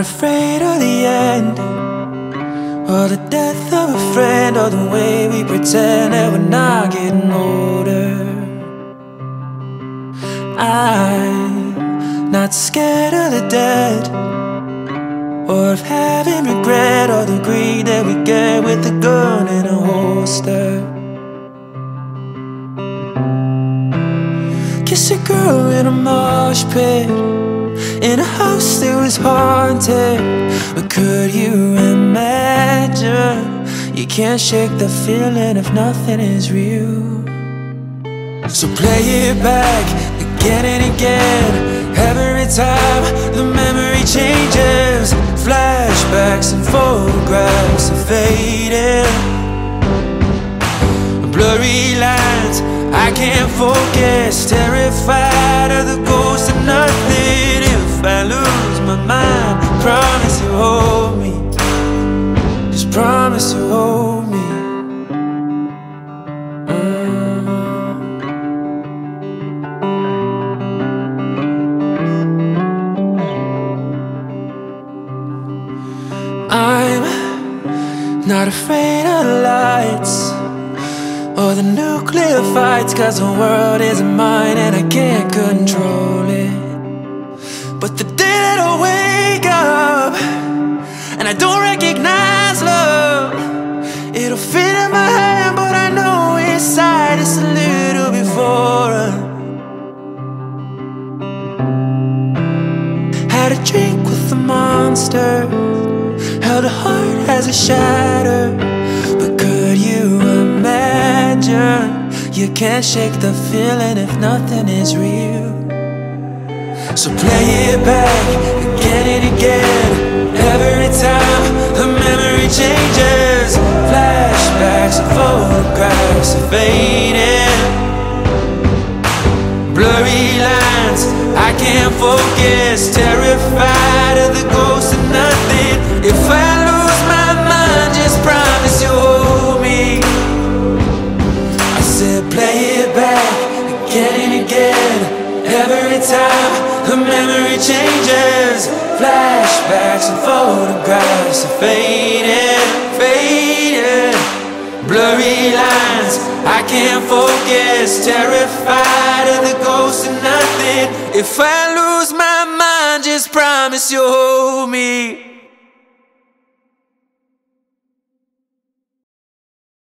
afraid of the end Or the death of a friend Or the way we pretend that we're not getting older. I'm not scared of the dead Or of having regret Or the greed that we get with a gun and a holster. Kiss a girl in a mosh pit in a house that was haunted. But could you imagine? You can't shake the feeling if nothing is real. So play it back again and again. Every time the memory changes Flashbacks and photographs are fading. Blurry lines, I can't focus promise me mm. I'm not afraid of the lights Or the nuclear fights Cause the world isn't mine and I can't control it but the day that I wake the monster. Held a heart as a shatter But could you imagine? You can't shake the feeling if nothing is real. So play it back again and again. Every time the memory changes Flashbacks and photographs are fading I can't focus Terrified of the ghost of nothing. If I lose my mind, just promise you'll hold me. I said play it back again and again. Every time the memory changes Flashbacks and photographs are fading, fading. Blurry lines, I can't focus Terrified If I lose my mind, just promise you'll hold me